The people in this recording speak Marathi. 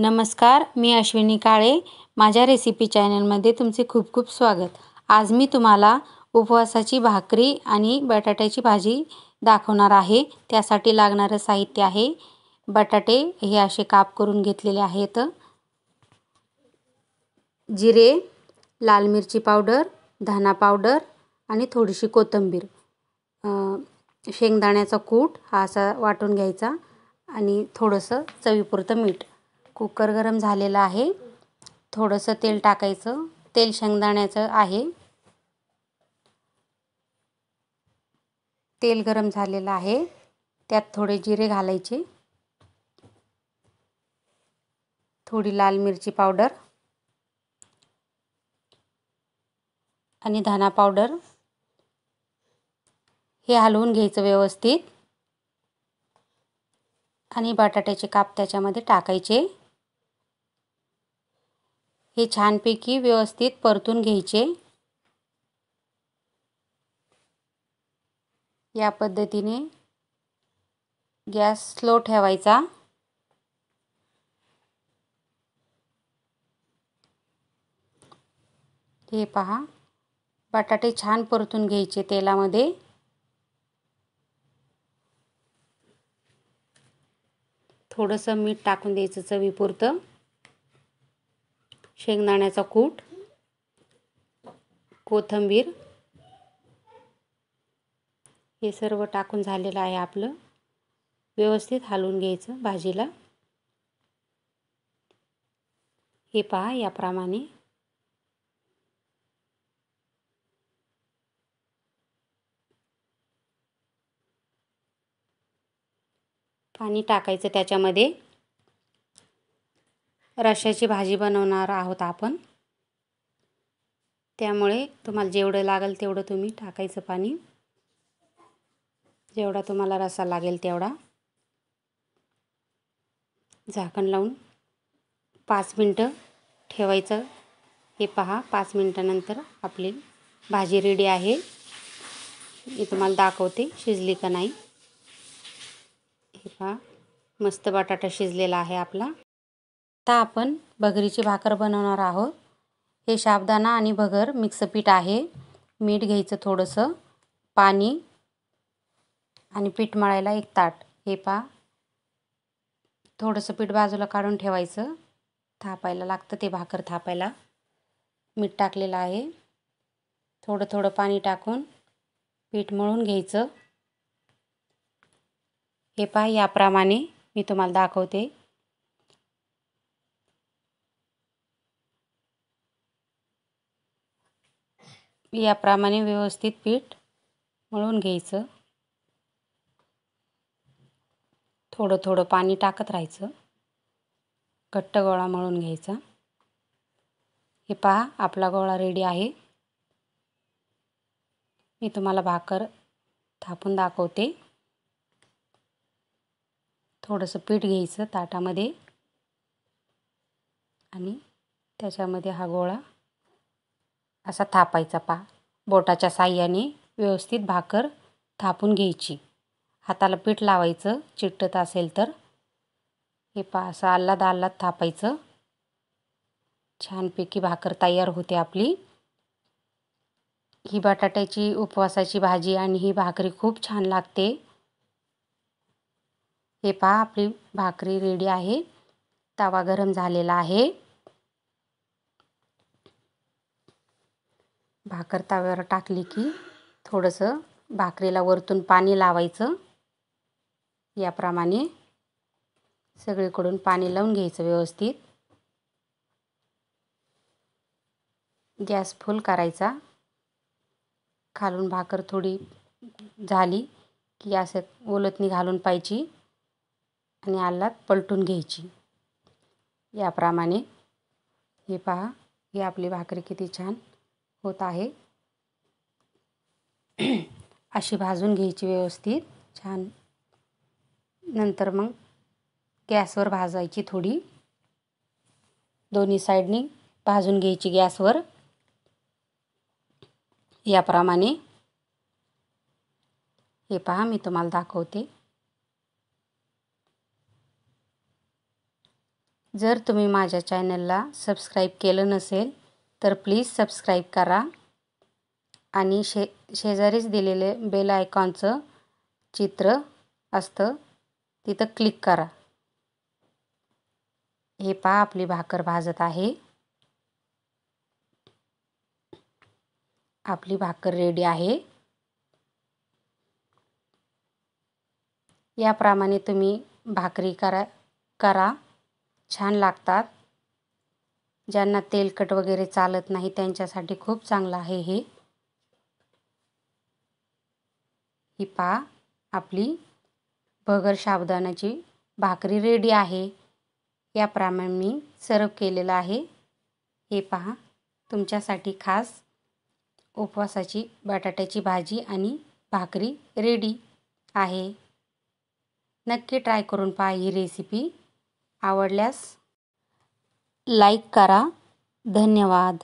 नमस्कार मी अश्विनी काळे. माझ्या रेसिपी चॅनलमध्ये तुमचे खूप खूप स्वागत. आज मी तुम्हाला उपवासाची भाकरी आणि बटाट्याची भाजी दाखवणार आहे. त्यासाठी लागणारं साहित्य आहे. बटाटे हे असे काप करून घेतलेले आहेत. जिरे लाल मिरची पावडर धना पावडर आणि थोडीशी कोथिंबीर. शेंगदाण्याचा कूट हा असा वाटून घ्यायचा आणि थोडंसं चवीपुरतं मीठ. कुकर गरम झालेलं आहे. थोडंसं तेल टाकायचं. तेल शेंगदाण्याचं आहे. तेल गरम झालेलं आहे. त्यात थोडे जिरे घालायचे. थोडी लाल मिरची पावडर. आणि धना पावडर. हे हलवून घ्यायचं व्यवस्थित. आणि बटाट्याचे काप त्याच्यामध्ये टाकायचे. हे छानपैकी व्यवस्थित परतून घ्यायचे. या पद्धतीने गॅस स्लो ठेवायचा. हे पहा बटाटे छान परतून घ्यायचे तेलामध्ये. थोडंसं मीठ टाकून द्यायचं चवीपुरतं. शेंगदाण्याचा कूट कोथिंबीर हे सर्व टाकून झालेलं आहे आपलं. व्यवस्थित हलवून घ्यायचं भाजीला. हे पहा याप्रमाणे. पाणी टाकायचं त्याच्यामध्ये. रश्याची भाजी बनवणार आहोत आपण. त्यामुळे तुम्हाला जेवढं लागेल तेवढं तुम्ही टाकायचं पाणी. जेवढा तुम्हाला रसा लागेल तेवढा. झाकण लावून पाच मिनटं ठेवायचं. हे पहा पाच मिनटानंतर आपली भाजी रेडी आहे. मी तुम्हाला दाखवते शिजली का नाही. हे पहा मस्त बटाटा शिजलेला आहे आपला. आता आपण भगरीची भाकर बनवणार आहोत. हे शाबदाना आणि भगर मिक्स पीठ आहे. मीठ घ्यायचं थोडंसं. पाणी आणि पीठ मळायला एक ताट. हे पहा. थोडंसं पीठ बाजूला काढून ठेवायचं. थापायला लागतं ते भाकर थापायला. मीठ टाकलेलं आहे. थोडं थोडं पाणी टाकून पीठ मळून घ्यायचं. हे पहा याप्रमाणे मी तुम्हाला दाखवते. याप्रमाणे व्यवस्थित पीठ मळून घ्यायचं. थोडं थोडं पाणी टाकत राहायचं. घट्ट गोळा मळून घ्यायचा. हे पहा आपला गोळा रेडी आहे. मी तुम्हाला भाकर थापून दाखवते. थोडंसं पीठ घ्यायचं ताटामध्ये. आणि त्याच्यामध्ये हा गोळा असा थापायचा पा. बोटाच्या साह्याने व्यवस्थित भाकर थापून घ्यायची. हाताला पीठ लावायचं चिकटत असेल तर. हे पा असं आल्लाद आल्लाद थापायचं. छानपैकी भाकर तयार होते आपली. ही बटाट्याची उपवासाची भाजी आणि ही भाकरी खूप छान लागते. हे पहा आपली भाकरी रेडी आहे. तवा गरम झालेला आहे. भाकर तव्यावर टाकली की थोडंसं भाकरीला वरतून पाणी लावायचं. याप्रमाणे सगळीकडून पाणी लावून घ्यायचं व्यवस्थित. गॅस फुल करायचा. खालून भाकर थोडी झाली की असं ओलतनी घालून पाहिजे आणि आल्लात पलटून घ्यायची. याप्रमाणे हे पहा ही आपली भाकरी किती छान होत आहे. अशी भाजून घ्यायची व्यवस्थित. छान. नंतर मग गॅसवर भाजायची थोडी. दोन्ही साईडनी भाजून घ्यायची गॅसवर. याप्रमाणे. हे पहा मी तुम्हाला दाखवते. जर तुम्ही माझ्या चॅनलला सबस्क्राईब केलं नसेल तर प्लीज सबस्क्राईब करा. आणि शे शेजारीच दिलेले बेल आयकॉनचं चित्र असतं तिथं क्लिक करा. हे पहा आपली भाकर भाजत आहे. आपली भाकर रेडी आहे. याप्रमाणे तुम्ही भाकरी करा करा. छान लागतात. ज्यांना तेलकट वगैरे चालत नाही त्यांच्यासाठी खूप चांगलं आहे हे. ही पहा आपली भगर साबुदाण्याची भाकरी रेडी आहे. याप्रमाणे मी सर्व केलेलं आहे. हे पहा तुमच्यासाठी खास उपवासाची बटाट्याची भाजी आणि भाकरी रेडी आहे. नक्की ट्राय करून पहा ही रेसिपी आवडल्यास लाईक करा. धन्यवाद.